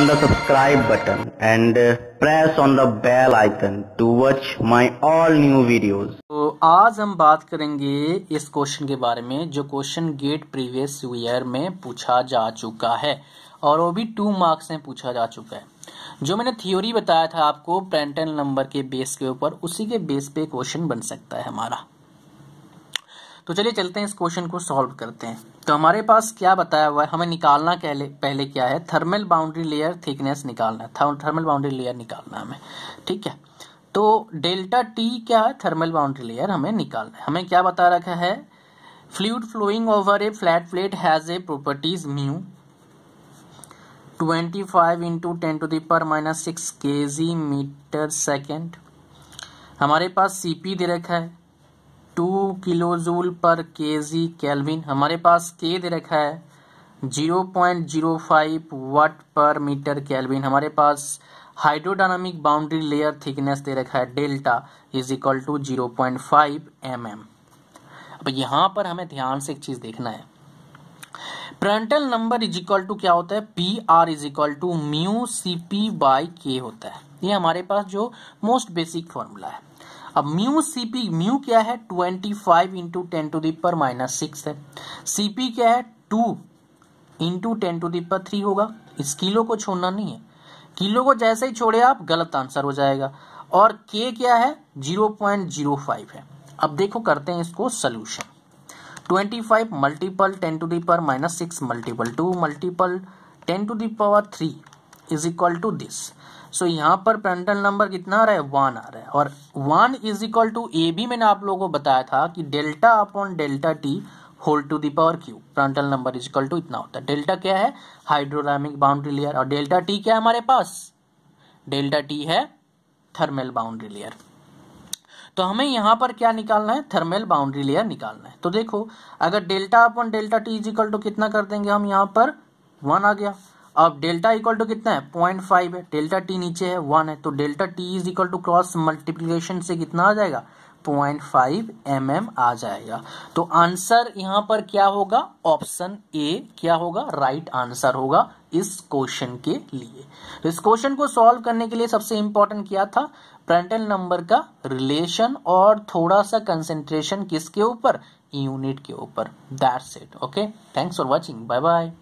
on the subscribe button and press on the bell icon to watch my all new videos. तो आज हम बात करेंगे इस क्वेश्चन के बारे में, जो क्वेश्चन गेट प्रीवियस ईयर में पूछा जा चुका है और वो भी टू मार्क्स में पूछा जा चुका है जो मैंने थ्योरी बताया था आपको प्रेंटल नंबर के बेस के ऊपर, उसी के बेस पे क्वेश्चन बन सकता है हमारा तो चलिए चलते हैं इस क्वेश्चन को सॉल्व करते हैं। तो हमारे पास क्या बताया हुआ है? हमें निकालना पहले पहले क्या है? थर्मल बाउंड्री लेयर थिकनेस निकालना है। थर्मल बाउंड्री लेयर निकालना हमें। ठीक है? तो डेल्टा टी क्या है? थर्मल बाउंड्री लेयर हमें निकालना है। हमें क्या बता रखा है? Fluid flowing over a flat plate has a properties mu 25 five into ten to the power minus six K G metre second हमारे पास सीपी दे रखा है। टू किलो जूल पर के जी कैलविन हमारे पास के दे रखा है। Zero point zero five watt per metre kelvin हमारे पास हाइड्रोडायनामिक बाउंड्री लेयर थिकनेस दे रखा है, delta, is equal to zero point five M M अब यहाँ पर हमें ध्यान से एक चीज़ देखना है। Prandtl number is equal to क्या होता है? P R is equal to mu C P by K होता है। ये हमारे पास जो मोस्ट बेसिक फॉर्मूला है। अब म्यू सीपी म्यू क्या है? 25 five into ten to the power minus six है। सीपी क्या है? Two into ten to the power three होगा। इस किलो को छोड़ना नहीं है। किलो को जैसे ही छोड़े आप, गलत आंसर हो जाएगा। और के क्या है? 0.05 है। अब देखो, करते हैं इसको solution 25 multiple ten to the power minus six multiple two multiple ten to the power three is equal to this so यहाँ पर पेंटल नंबर कितना आ रहा है? वन आ रहा है। और one is equal to A भी मैंने आप लोगों को बताया था कि delta upon delta T whole to the power Q Prandtl number is equal to इतना होता है। डेल्टा क्या है? हाइड्रोडायमिक बाउंड्री लेयर और डेल्टा टी क्या है हमारे पास? डेल्टा टी है थर्मल बाउंड्री लेयर तो हमें यहाँ पर क्या निकालना है? थर्मल बाउंड्री लेयर निकालना है। तो देखो, अगर delta upon delta T is equal to कितना कर देंगे हम यहाँ पर? वन आ गया। अब डेल्टा इक्वल टू कितना है? पॉइंट फाइव है। डेल्टा टी नीचे है, वन है। तो delta T is equal to cross multiplication से कितना आ जाएगा? पॉइंट फाइव एम एम आ जाएगा। तो आंसर यहाँ पर क्या होगा? ऑप्शन ए क्या होगा? राइट right आंसर होगा इस क्वेश्चन के लिए। तो इस क्वेश्चन को सॉल्व करने के लिए सबसे इंपॉर्टेंट क्या था? प्रेंटल नंबर का रिलेशन और थोड़ा सा कंसेंट्रेशन किसके ऊपर? यूनिट के ऊपर। That's it okay thanks for watching bye bye